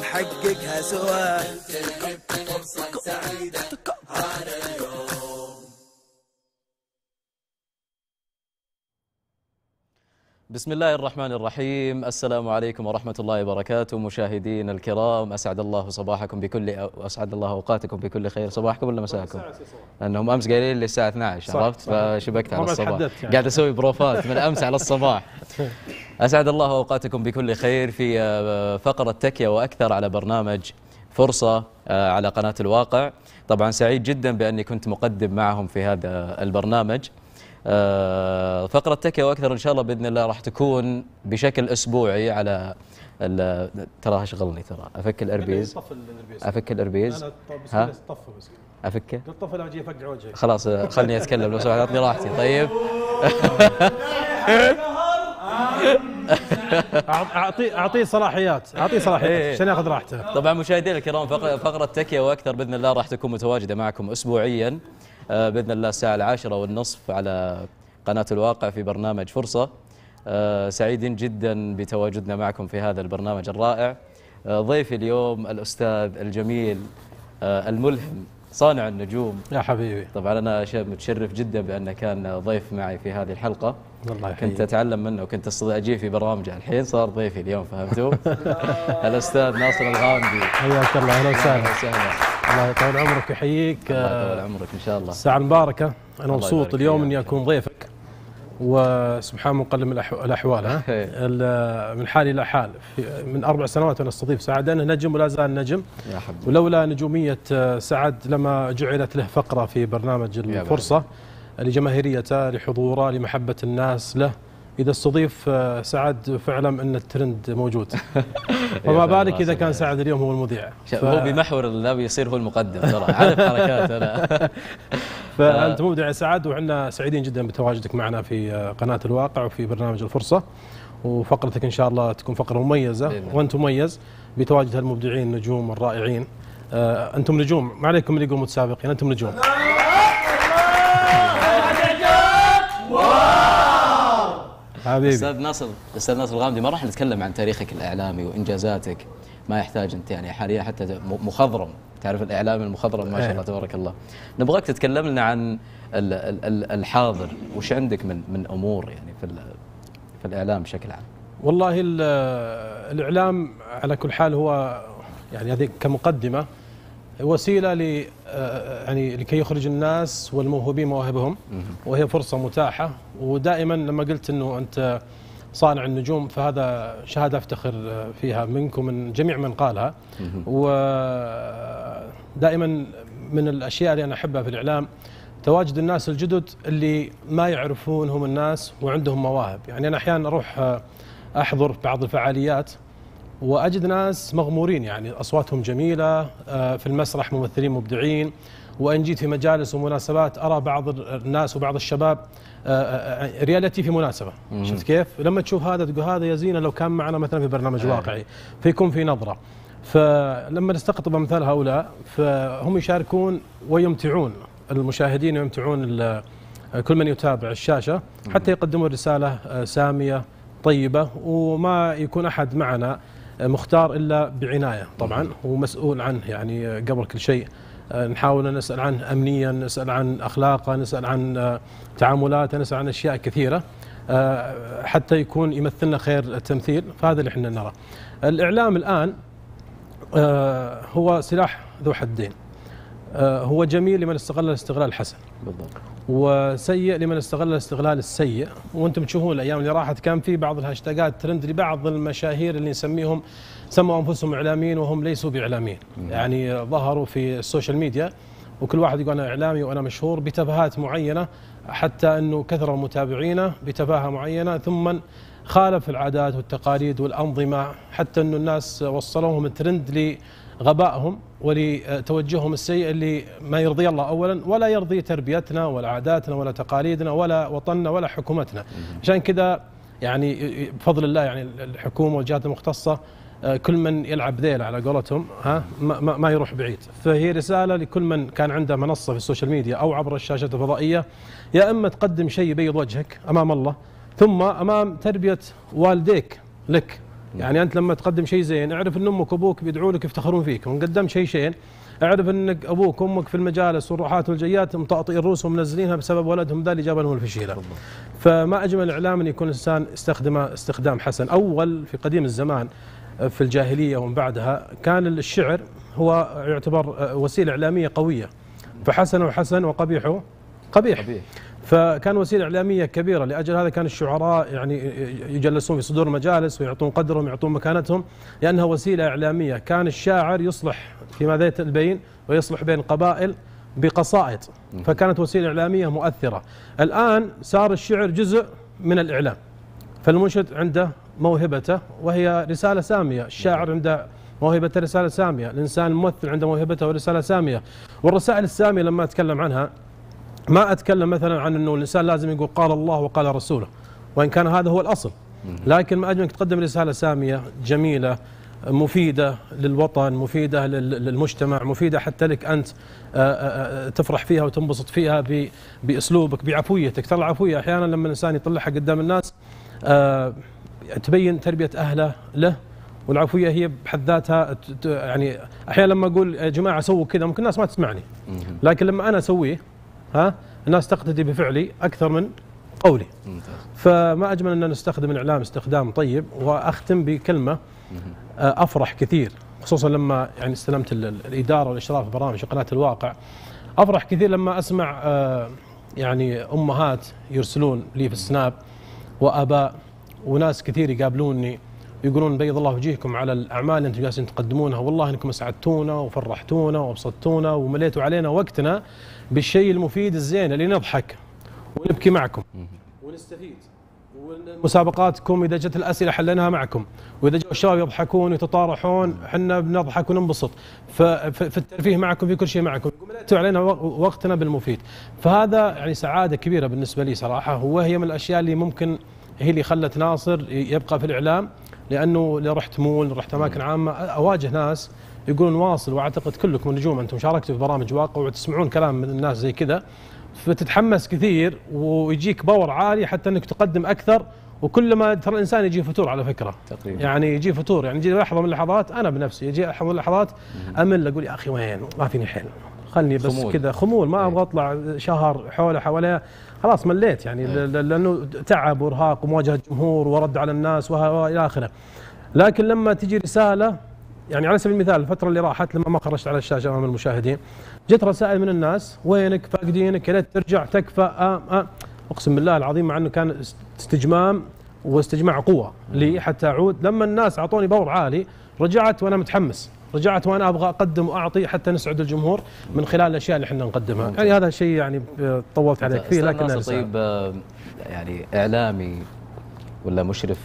نحققها سوا. بسم الله الرحمن الرحيم السلام عليكم ورحمة الله وبركاته مشاهدينا الكرام أسعد الله صباحكم بكل أسعد الله أوقاتكم بكل خير صباحكم ولا مساءكم لأنهم أمس قايلين لي الساعة 12 عرفت فشبكت على الصباح يعني. قاعد أسوي بروفات من أمس على الصباح أسعد الله أوقاتكم بكل خير في فقرة تكية وأكثر على برنامج فرصة على قناة الواقع طبعا سعيد جدا بأني كنت مقدم معهم في هذا البرنامج فقرة تكية وأكثر إن شاء الله بإذن الله راح تكون بشكل أسبوعي على تراها شغلني ترى. أفك الأربيز. أفك الأربيز. ها؟ أفكه قلت طفه لا أجي افقع وجهي خلاص آه، خلني أتكلم لو سمحت أعطني راحتي. طيب؟ اعطيه اعطيه صلاحيات. اعطيه إيه. صلاحيات عشان ياخذ راحته. طبعا مشاهدينا الكرام فق- فقرة تكية وأكثر بإذن الله راح تكون متواجدة معكم أسبوعيا آه، بإذن الله الساعة العاشرة والنصف على قناة الواقع في برنامج فرصة. آه، سعيدين جدا بتواجدنا معكم في هذا البرنامج الرائع. آه، ضيفي اليوم الأستاذ الجميل الملهم. صانع النجوم. يا حبيبي. طبعا أنا شاب متشرف جدا بأنه كان ضيف معي في هذه الحلقة. الله كنت يحييك أتعلم منه وكنت استطيع أجي في برامجه. الحين صار ضيفي اليوم فهمتوا؟ الأستاذ ناصر الغامدي. حياك الله أهلا أهلا وسهلا. وسهلا الله يطول عمرك ويحييك الله يطول عمرك إن شاء الله. الساعة المباركة أنا مبسوط اليوم. إني أكون ضيفك. وسبحان مقلم الأحوال ها؟ إيه. من حال إلى حال. من أربع سنوات وأنا أستضيف سعد أنا نجم ولا زال نجم. يا حبيبي. ولولا نجومية آه، سعد لما جعلت له فقرة في برنامج الفرصة لجماهيريته لحضوره لمحبة الناس له. إذا استضيف آه، سعد فاعلم أن الترند موجود. فما بالك إذا كان سعد اليوم هو المذيع. ف... هو بمحور الله بيصير هو المقدم ترى. عارف حركات فأنت مبدع يا سعد وعنا سعيدين جدا بتواجدك معنا في آه، قناة الواقع وفي برنامج الفرصة. وفقرتك إن شاء الله تكون فقرة مميزة بإذن الله. وأنت مميز بتواجد هالمبدعين النجوم الرائعين. آه، أنتم نجوم. ما عليكم اللي يقول متسابقين أنتم نجوم. حبيبي. أستاذ ناصر أستاذ ناصر الغامدي ما راح نتكلم عن تاريخك الإعلامي وإنجازاتك. ما يحتاج أنت يعني حاليا حتى مخضرم. تعرف الإعلام المخضرم ما شاء الله إيه. تبارك الله. نبغاك تتكلم لنا عن ال- ال- ال- الحاضر وش عندك من من أمور يعني في في الإعلام بشكل عام؟ والله ال- الإعلام على كل حال هو يعني هذه كمقدمة وسيلة ل آه، يعني لكي يخرج الناس والموهوبين مواهبهم وهي فرصة متاحة. ودائما لما قلت إنه أنت صانع النجوم فهذا شهادة أفتخر فيها منك ومن جميع من قالها. ودائما من الأشياء اللي أنا أحبها في الإعلام تواجد الناس الجدد اللي ما يعرفونهم الناس وعندهم مواهب. يعني أنا أحيانا أروح آه، أحضر بعض الفعاليات وأجد ناس مغمورين يعني أصواتهم جميلة آه، في المسرح ممثلين مبدعين. وإن جيت في مجالس ومناسبات أرى بعض الناس وبعض الشباب آه، آه، ريالتي في مناسبة. شفت كيف؟ لما تشوف هذا تقول هذا يا زينة لو كان معنا مثلا في برنامج واقعي فيكون في نظرة. فلما نستقطب أمثال هؤلاء فهم يشاركون ويمتعون المشاهدين ويمتعون كل من يتابع الشاشة حتى يقدموا رسالة آه، سامية طيبة وما يكون أحد معنا آه، مختار إلا بعناية طبعا ومسؤول عنه يعني آه، قبل كل شيء. آه، نحاول أن نسأل عنه امنيا نسأل عن اخلاقه نسأل عن آه، تعاملاته نسأل عن أشياء كثيرة آه، حتى يكون يمثلنا خير التمثيل فهذا اللي إحنا نرى. الإعلام الآن آه، هو سلاح ذو حدين. آه، هو جميل لمن استغل الاستغلال الحسن. بالضبط. وسيء لمن استغل الاستغلال السيء. وأنتم تشوفون الأيام اللي راحت كان في بعض الهاشتاجات ترند لبعض المشاهير اللي نسميهم سموا أنفسهم إعلاميين وهم ليسوا بإعلاميين. يعني ظهروا في ال social media وكل واحد يقول أنا إعلامي وأنا مشهور بتفاهات معينة حتى أنه كثر متابعينه بتفاهة معينة ثم خالف العادات والتقاليد والأنظمة حتى أنه الناس وصلوهم الترند لغبائهم ولتوجههم السيء اللي ما يرضي الله اولا ولا يرضي تربيتنا ولا عاداتنا ولا تقاليدنا ولا وطننا ولا حكومتنا. عشان كذا يعني بفضل الله يعني الحكومة والجهات المختصة آه، كل من يلعب ذيل على قولتهم ها ما ما يروح بعيد. فهي رسالة لكل من كان عنده منصة في ال social media أو عبر الشاشات الفضائية يا إما تقدم شيء يبيض وجهك أمام الله ثم أمام تربية والديك لك. يعني أنت لما تقدم شيء زين اعرف إن أمك وأبوك بيدعوا لك يفتخرون فيك. وإن قدمت شيء شين اعرف إنك أبوك وأمك في المجالس والروحات والجيات مطاطئين رؤوسهم منزلينها بسبب ولدهم ذا اللي جاب لهم الفشيله. فما أجمل الاعلام إن يكون الانسان استخدمه استخدام حسن، أول في قديم الزمان في الجاهلية ومن بعدها كان الشعر هو يعتبر وسيلة إعلامية قوية. فحسن حسن وقبيح قبيح, قبيح. فكان وسيلة إعلامية كبيرة لأجل هذا كان الشعراء يعني يجلسون في صدور المجالس ويعطون قدرهم يعطون مكانتهم لأنها وسيلة إعلامية. كان الشاعر يصلح فيما ذات البين ويصلح بين القبائل بقصائد. فكانت وسيلة إعلامية مؤثرة. الآن صار الشعر جزء من الإعلام. فالمنشد عنده موهبته وهي رسالة سامية. الشاعر عنده موهبته رسالة سامية. الإنسان الممثل عنده موهبته ورسالة سامية. والرسائل السامية لما أتكلم عنها ما أتكلم مثلا عن إنه الإنسان لازم يقول قال الله وقال رسوله وإن كان هذا هو الأصل. لكن ما اجمل تقدم رسالة سامية جميلة مفيدة للوطن مفيدة للمجتمع مفيدة حتى لك أنت تفرح فيها وتنبسط فيها بأسلوبك بعفويتك. ترى العفوية أحيانا لما الإنسان يطلعها قدام الناس تبين تربية أهله له. والعفوية هي بحد ذاتها يعني أحيانا لما أقول يا جماعة سووا كذا ممكن الناس ما تسمعني. لكن لما أنا أسويه ها؟ الناس تقتدي بفعلي أكثر من قولي. فما أجمل أن نستخدم الإعلام استخدام طيب وأختم بكلمة آه، أفرح كثير خصوصا لما يعني استلمت الإدارة والإشراف برامج قناة الواقع. أفرح كثير لما أسمع آه، يعني أمهات يرسلون لي في السناب وآباء وناس كثير يقابلوني. يقولون بيض الله وجهكم على الأعمال اللي أنتم جالسين تقدمونها. والله انكم أسعدتونا وفرحتونا وأبسطتونا ومليتوا علينا وقتنا بالشيء المفيد الزين اللي نضحك ونبكي معكم. ونستفيد. مسابقاتكم إذا جت الأسئلة حليناها معكم. وإذا جو الشباب يضحكون ويتطارحون إحنا بنضحك وننبسط. في الترفيه معكم في كل شيء معكم. مليتوا علينا وقتنا بالمفيد. فهذا يعني سعادة كبيرة بالنسبة لي صراحة. وهي من الأشياء اللي ممكن هي اللي خلت ناصر يبقى في الإعلام. لأنه رحت مول رحت أماكن عامة أواجه ناس يقولون واصل وأعتقد كلكم نجوم أنتم شاركتوا في برامج واقع وتسمعون كلام من الناس زي كذا. فتتحمس كثير ويجيك باور عالي حتى إنك تقدم أكثر وكل ما ترى الإنسان يجي فتور على فكرة. تقريبا. يعني يجي فتور يعني يجي لحظة من اللحظات أنا بنفسي يجي لحظة من اللحظات أمل أقول يا أخي وين؟ ما فيني حيل. خلني بس كذا خمول ما أبغى أطلع شهر حوله حواليه خلاص مليت يعني إيه. لأنه تعب وإرهاق ومواجهة جمهور ورد على الناس وإلى آخره. لكن لما تجي رسالة يعني على سبيل المثال الفترة اللي راحت لما ما خرجت على الشاشة أمام المشاهدين جت رسائل من الناس وينك؟ فاقدينك يا ريت ترجع تكفى؟ آه آه. أقسم بالله العظيم مع إنه كان استجمام واستجماع قوة لي حتى أعود. لما الناس أعطوني power عالي رجعت وأنا متحمس. رجعت وأنا أبغى أقدم وأعطي حتى نسعد الجمهور من خلال الأشياء اللي إحنا نقدمها ممتاز. يعني هذا شيء يعني طولت عليك فيه لكن طيب آه، يعني إعلامي ولا مشرف